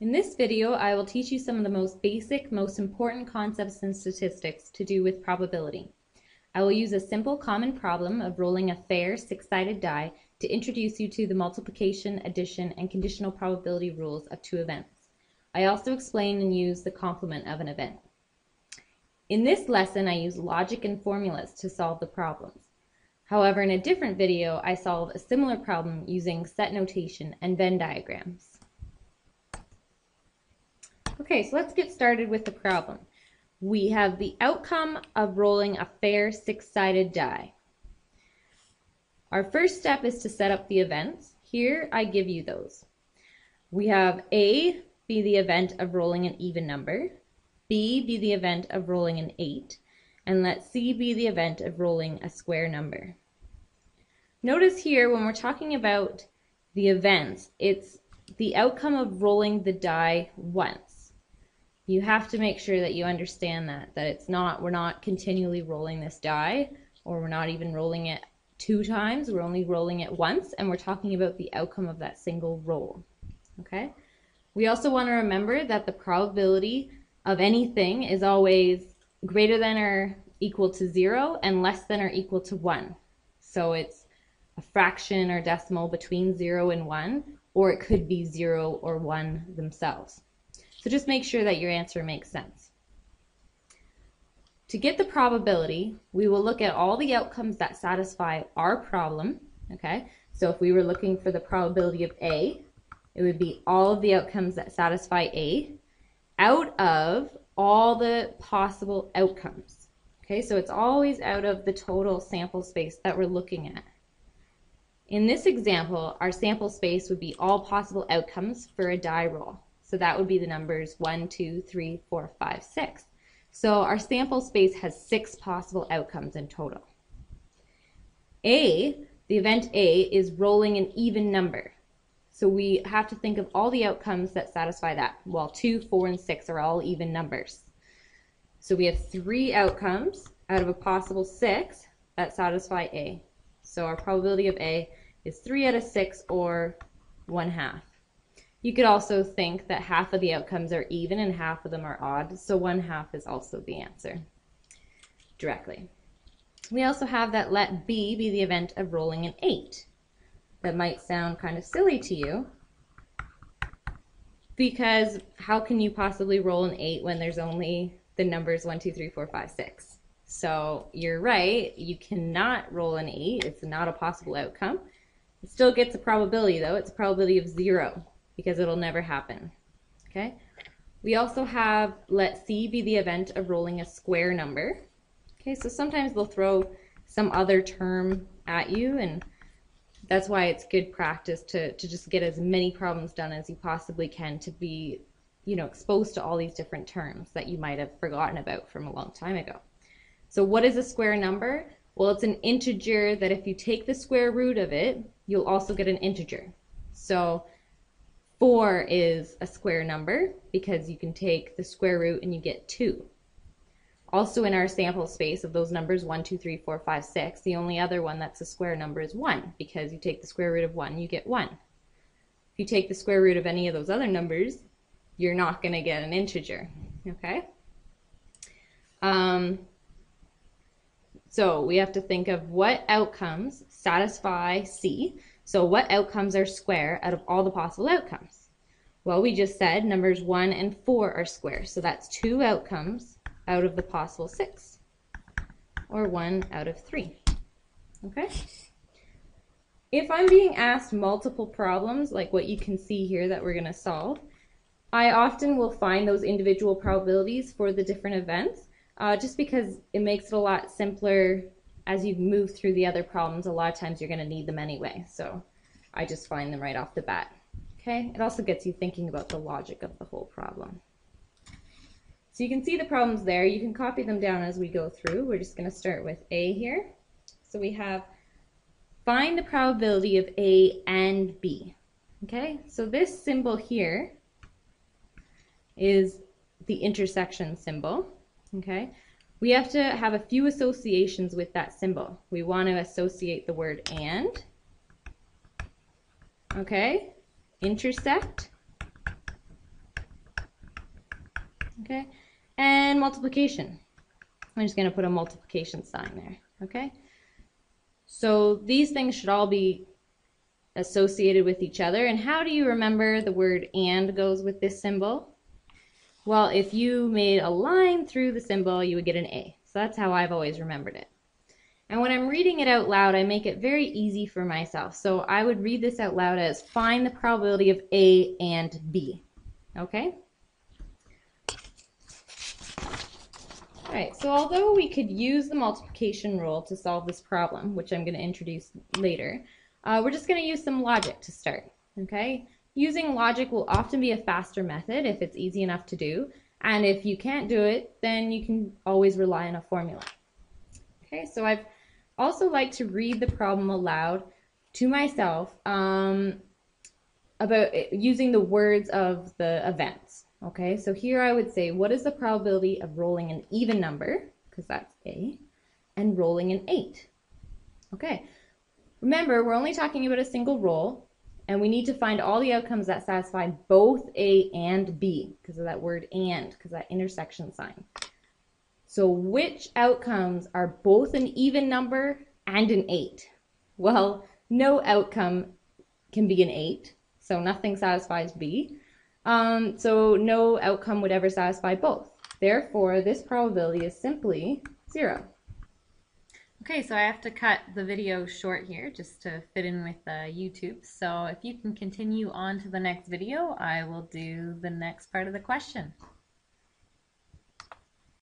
In this video, I will teach you some of the most basic, most important concepts in statistics to do with probability. I will use a simple common problem of rolling a fair six-sided die to introduce you to the multiplication, addition, and conditional probability rules of two events. I also explain and use the complement of an event. In this lesson, I use logic and formulas to solve the problems. However, in a different video, I solve a similar problem using set notation and Venn diagrams. Okay, so let's get started with the problem. We have the outcome of rolling a fair six-sided die. Our first step is to set up the events. Here I give you those. We have A be the event of rolling an even number, B be the event of rolling an 8, and let C be the event of rolling a square number. Notice here when we're talking about the events, it's the outcome of rolling the die once you have to make sure that you understand that that it's not we're not continually rolling this die or we're not even rolling it two times we're only rolling it once and we're talking about the outcome of that single roll okay? We also want to remember that the probability of anything is always greater than or equal to zero and less than or equal to one. So it's a fraction or decimal between zero and one or it could be zero or one themselves so just make sure that your answer makes sense. To get the probability, we will look at all the outcomes that satisfy our problem, okay? So if we were looking for the probability of A, it would be all of the outcomes that satisfy A out of all the possible outcomes. Okay, so it's always out of the total sample space that we're looking at. In this example, our sample space would be all possible outcomes for a die roll. So that would be the numbers 1, 2, 3, 4, 5, 6. So our sample space has six possible outcomes in total. A, the event A, is rolling an even number. So we have to think of all the outcomes that satisfy that. Well, 2, 4, and 6 are all even numbers. So we have three outcomes out of a possible 6 that satisfy A. So our probability of A is 3 out of 6 or 1 half. You could also think that half of the outcomes are even and half of them are odd, so one half is also the answer directly. We also have that let B be the event of rolling an 8. That might sound kind of silly to you, because how can you possibly roll an 8 when there's only the numbers 1, 2, 3, 4, 5, 6? So you're right, you cannot roll an 8. It's not a possible outcome. It still gets a probability, though. It's a probability of 0 because it'll never happen. Okay. We also have let C be the event of rolling a square number. Okay, so sometimes they'll throw some other term at you and that's why it's good practice to, to just get as many problems done as you possibly can to be, you know, exposed to all these different terms that you might have forgotten about from a long time ago. So what is a square number? Well, it's an integer that if you take the square root of it, you'll also get an integer. So 4 is a square number because you can take the square root and you get 2. Also in our sample space of those numbers 1, 2, 3, 4, 5, 6, the only other one that's a square number is 1 because you take the square root of 1, you get 1. If you take the square root of any of those other numbers, you're not going to get an integer. Okay? Um, so we have to think of what outcomes satisfy C. So what outcomes are square out of all the possible outcomes? Well, we just said numbers 1 and 4 are square, so that's two outcomes out of the possible six, or one out of three. Okay? If I'm being asked multiple problems, like what you can see here that we're going to solve, I often will find those individual probabilities for the different events, uh, just because it makes it a lot simpler as you move through the other problems, a lot of times you're going to need them anyway. So I just find them right off the bat. Okay, it also gets you thinking about the logic of the whole problem. So you can see the problems there. You can copy them down as we go through. We're just going to start with A here. So we have find the probability of A and B. Okay, so this symbol here is the intersection symbol. Okay, we have to have a few associations with that symbol. We want to associate the word and, okay, intersect, okay? And multiplication. I'm just going to put a multiplication sign there, okay? So these things should all be associated with each other. And how do you remember the word and goes with this symbol? Well, if you made a line through the symbol, you would get an A. So that's how I've always remembered it. And when I'm reading it out loud, I make it very easy for myself. So I would read this out loud as find the probability of A and B. Okay? All right, so although we could use the multiplication rule to solve this problem, which I'm going to introduce later, uh, we're just going to use some logic to start, okay? Using logic will often be a faster method if it's easy enough to do, and if you can't do it, then you can always rely on a formula. Okay, so I've also like to read the problem aloud to myself um, about it, using the words of the events. Okay, so here I would say, what is the probability of rolling an even number, because that's A, and rolling an 8? Okay, remember, we're only talking about a single roll, and we need to find all the outcomes that satisfy both A and B, because of that word and, because that intersection sign. So which outcomes are both an even number and an 8? Well, no outcome can be an 8, so nothing satisfies B. Um, so no outcome would ever satisfy both. Therefore, this probability is simply zero. Okay, so I have to cut the video short here just to fit in with uh, YouTube. So if you can continue on to the next video, I will do the next part of the question.